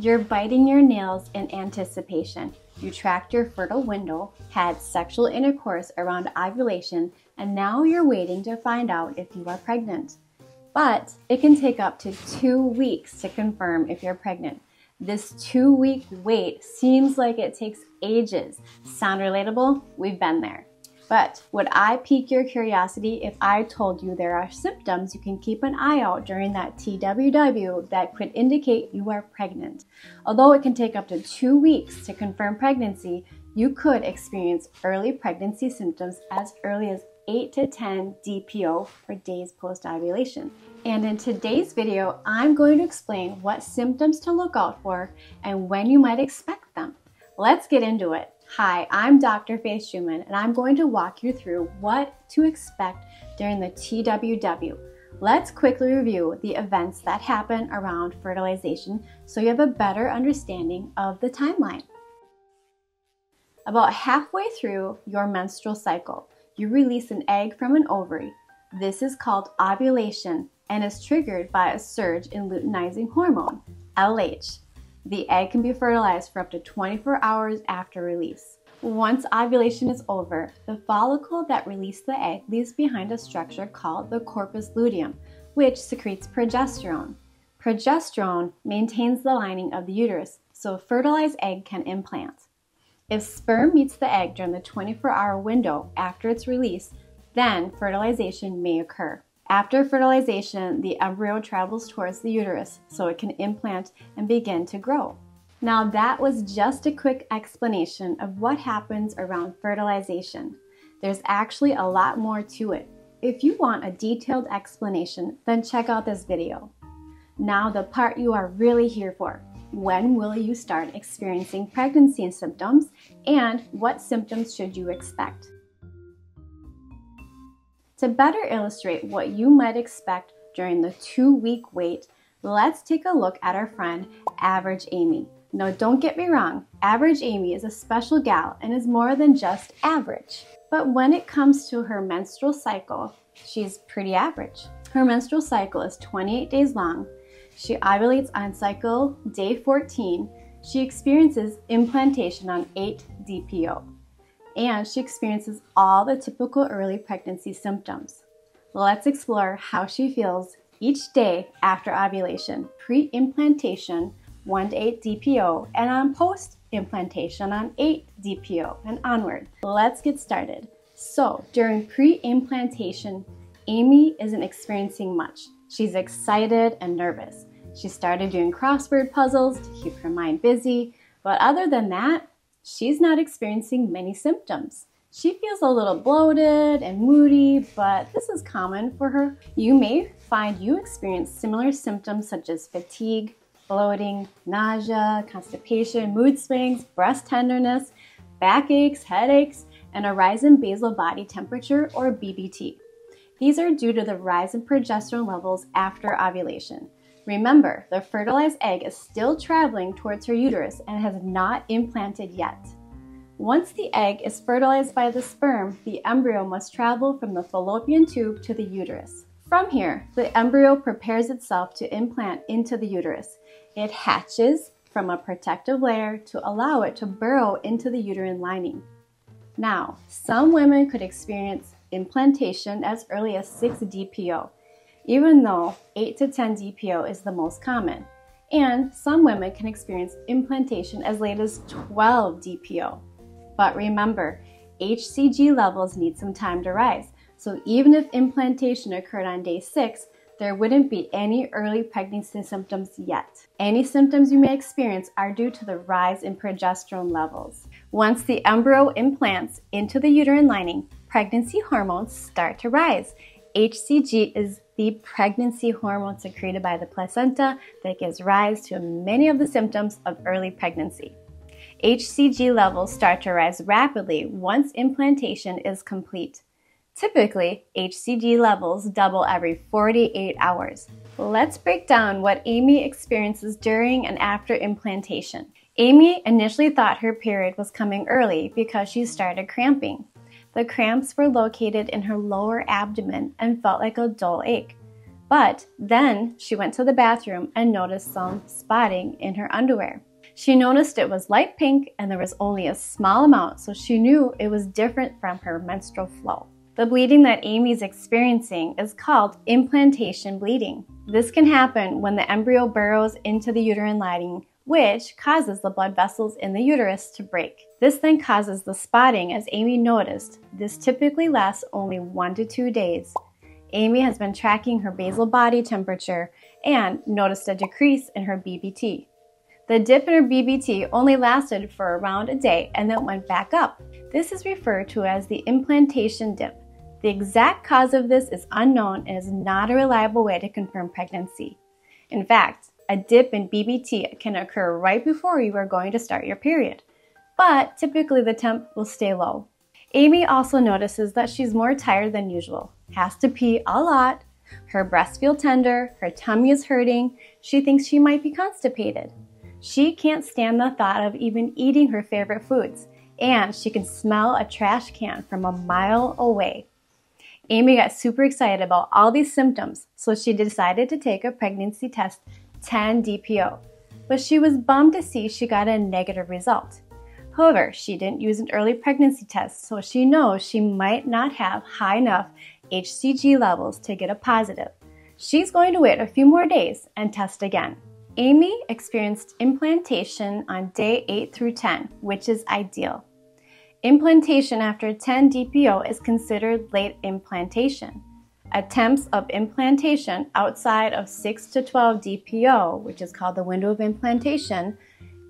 You're biting your nails in anticipation. You tracked your fertile window, had sexual intercourse around ovulation, and now you're waiting to find out if you are pregnant. But it can take up to two weeks to confirm if you're pregnant. This two week wait seems like it takes ages. Sound relatable? We've been there. But would I pique your curiosity if I told you there are symptoms you can keep an eye out during that TWW that could indicate you are pregnant? Although it can take up to two weeks to confirm pregnancy, you could experience early pregnancy symptoms as early as 8 to 10 DPO for days post ovulation. And in today's video, I'm going to explain what symptoms to look out for and when you might expect them. Let's get into it. Hi, I'm Dr. Faith Schumann, and I'm going to walk you through what to expect during the TWW. Let's quickly review the events that happen around fertilization so you have a better understanding of the timeline. About halfway through your menstrual cycle, you release an egg from an ovary. This is called ovulation and is triggered by a surge in luteinizing hormone, LH. The egg can be fertilized for up to 24 hours after release. Once ovulation is over, the follicle that released the egg leaves behind a structure called the corpus luteum, which secretes progesterone. Progesterone maintains the lining of the uterus, so a fertilized egg can implant. If sperm meets the egg during the 24 hour window after its release, then fertilization may occur. After fertilization, the embryo travels towards the uterus so it can implant and begin to grow. Now, that was just a quick explanation of what happens around fertilization. There's actually a lot more to it. If you want a detailed explanation, then check out this video. Now, the part you are really here for. When will you start experiencing pregnancy symptoms and what symptoms should you expect? To better illustrate what you might expect during the two week wait, let's take a look at our friend Average Amy. Now, don't get me wrong, Average Amy is a special gal and is more than just average. But when it comes to her menstrual cycle, she's pretty average. Her menstrual cycle is 28 days long. She ovulates on cycle day 14. She experiences implantation on 8 DPO and she experiences all the typical early pregnancy symptoms. Let's explore how she feels each day after ovulation, pre implantation, 1 to 8 DPO, and on post implantation on 8 DPO and onward. Let's get started. So, during pre implantation, Amy isn't experiencing much. She's excited and nervous. She started doing crossword puzzles to keep her mind busy, but other than that, she's not experiencing many symptoms. She feels a little bloated and moody, but this is common for her. You may find you experience similar symptoms such as fatigue, bloating, nausea, constipation, mood swings, breast tenderness, backaches, headaches, and a rise in basal body temperature or BBT. These are due to the rise in progesterone levels after ovulation. Remember, the fertilized egg is still traveling towards her uterus and has not implanted yet. Once the egg is fertilized by the sperm, the embryo must travel from the fallopian tube to the uterus. From here, the embryo prepares itself to implant into the uterus. It hatches from a protective layer to allow it to burrow into the uterine lining. Now, some women could experience implantation as early as 6 DPO, even though 8 to 10 DPO is the most common. And some women can experience implantation as late as 12 DPO. But remember, HCG levels need some time to rise. So even if implantation occurred on day 6, there wouldn't be any early pregnancy symptoms yet. Any symptoms you may experience are due to the rise in progesterone levels. Once the embryo implants into the uterine lining, pregnancy hormones start to rise. HCG is the pregnancy hormone secreted by the placenta that gives rise to many of the symptoms of early pregnancy. HCG levels start to rise rapidly once implantation is complete. Typically, HCG levels double every 48 hours. Let's break down what Amy experiences during and after implantation. Amy initially thought her period was coming early because she started cramping. The cramps were located in her lower abdomen and felt like a dull ache. But then she went to the bathroom and noticed some spotting in her underwear. She noticed it was light pink and there was only a small amount, so she knew it was different from her menstrual flow. The bleeding that Amy's experiencing is called implantation bleeding. This can happen when the embryo burrows into the uterine lining, which causes the blood vessels in the uterus to break. This then causes the spotting, as Amy noticed. This typically lasts only one to two days. Amy has been tracking her basal body temperature and noticed a decrease in her BBT. The dip in her BBT only lasted for around a day and then went back up. This is referred to as the implantation dip. The exact cause of this is unknown and is not a reliable way to confirm pregnancy. In fact, a dip in BBT can occur right before you are going to start your period, but typically the temp will stay low. Amy also notices that she's more tired than usual, has to pee a lot, her breasts feel tender, her tummy is hurting, she thinks she might be constipated. She can't stand the thought of even eating her favorite foods, and she can smell a trash can from a mile away. Amy got super excited about all these symptoms, so she decided to take a pregnancy test 10 DPO, but she was bummed to see she got a negative result. However, she didn't use an early pregnancy test, so she knows she might not have high enough HCG levels to get a positive. She's going to wait a few more days and test again. Amy experienced implantation on day 8 through 10, which is ideal. Implantation after 10 DPO is considered late implantation. Attempts of implantation outside of 6 to 12 DPO, which is called the window of implantation,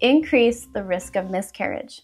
increase the risk of miscarriage.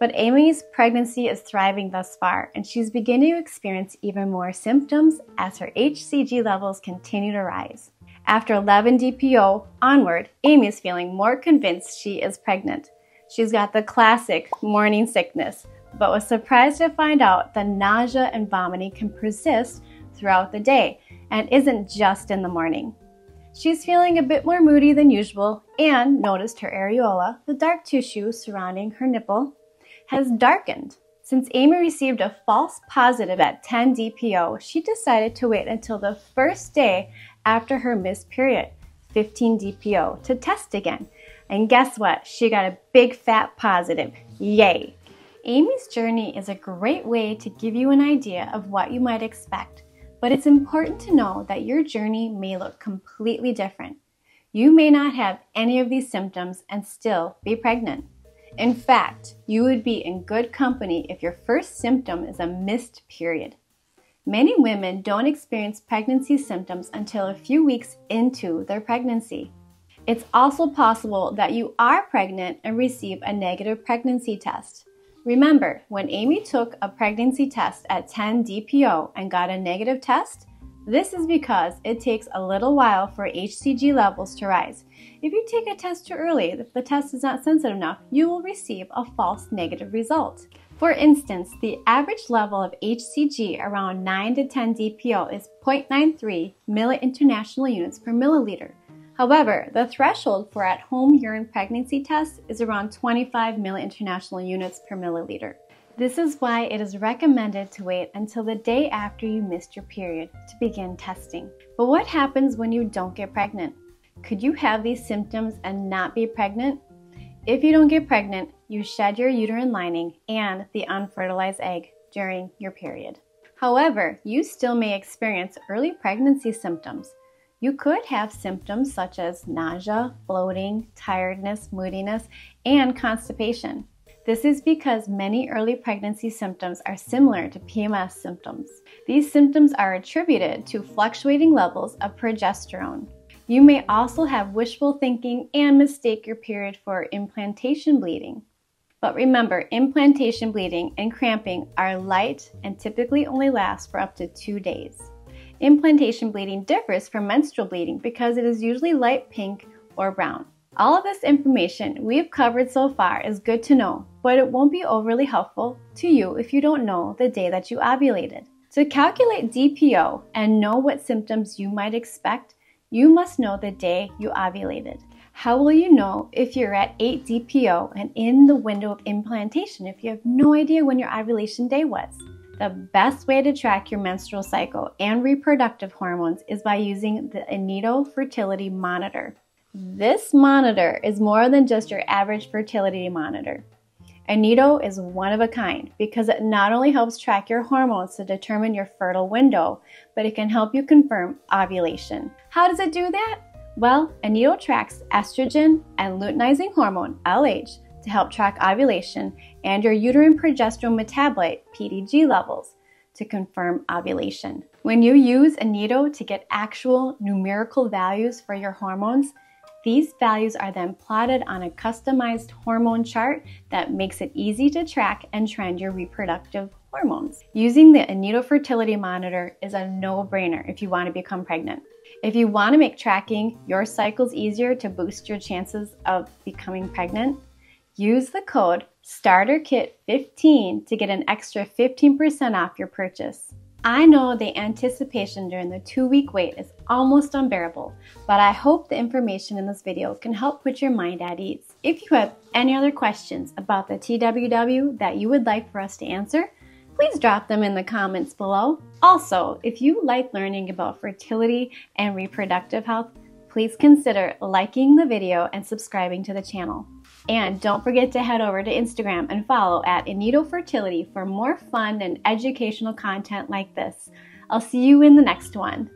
But Amy's pregnancy is thriving thus far, and she's beginning to experience even more symptoms as her HCG levels continue to rise. After 11 DPO onward, Amy is feeling more convinced she is pregnant. She's got the classic morning sickness, but was surprised to find out that nausea and vomiting can persist throughout the day and isn't just in the morning. She's feeling a bit more moody than usual and noticed her areola, the dark tissue surrounding her nipple, has darkened. Since Amy received a false positive at 10 DPO, she decided to wait until the first day after her missed period, 15 DPO, to test again. And guess what? She got a big fat positive. Yay! Amy's journey is a great way to give you an idea of what you might expect, but it's important to know that your journey may look completely different. You may not have any of these symptoms and still be pregnant. In fact, you would be in good company if your first symptom is a missed period. Many women don't experience pregnancy symptoms until a few weeks into their pregnancy. It's also possible that you are pregnant and receive a negative pregnancy test. Remember, when Amy took a pregnancy test at 10 DPO and got a negative test, this is because it takes a little while for HCG levels to rise. If you take a test too early, if the test is not sensitive enough, you will receive a false negative result. For instance, the average level of HCG around 9 to 10 DPO is 0.93 milli-international units per milliliter. However, the threshold for at-home urine pregnancy tests is around 25 milli-international units per milliliter. This is why it is recommended to wait until the day after you missed your period to begin testing. But what happens when you don't get pregnant? Could you have these symptoms and not be pregnant? If you don't get pregnant, you shed your uterine lining and the unfertilized egg during your period. However, you still may experience early pregnancy symptoms. You could have symptoms such as nausea, bloating, tiredness, moodiness, and constipation. This is because many early pregnancy symptoms are similar to PMS symptoms. These symptoms are attributed to fluctuating levels of progesterone. You may also have wishful thinking and mistake your period for implantation bleeding. But remember, implantation bleeding and cramping are light and typically only last for up to two days. Implantation bleeding differs from menstrual bleeding because it is usually light pink or brown. All of this information we've covered so far is good to know, but it won't be overly helpful to you if you don't know the day that you ovulated. To calculate DPO and know what symptoms you might expect, you must know the day you ovulated. How will you know if you're at 8 DPO and in the window of implantation if you have no idea when your ovulation day was? The best way to track your menstrual cycle and reproductive hormones is by using the Inito Fertility Monitor. This monitor is more than just your average fertility monitor. Inito is one of a kind because it not only helps track your hormones to determine your fertile window, but it can help you confirm ovulation. How does it do that? Well, Inito tracks estrogen and luteinizing hormone, LH, to help track ovulation and your uterine progesterone metabolite, PDG levels, to confirm ovulation. When you use Inito to get actual numerical values for your hormones, these values are then plotted on a customized hormone chart that makes it easy to track and trend your reproductive hormones. Using the Inito Fertility Monitor is a no-brainer if you want to become pregnant. If you want to make tracking your cycles easier to boost your chances of becoming pregnant, use the code STARTERKIT15 to get an extra 15% off your purchase. I know the anticipation during the two week wait is almost unbearable, but I hope the information in this video can help put your mind at ease. If you have any other questions about the TWW that you would like for us to answer, please drop them in the comments below. Also, if you like learning about fertility and reproductive health, please consider liking the video and subscribing to the channel. And don't forget to head over to Instagram and follow at Inito Fertility for more fun and educational content like this. I'll see you in the next one.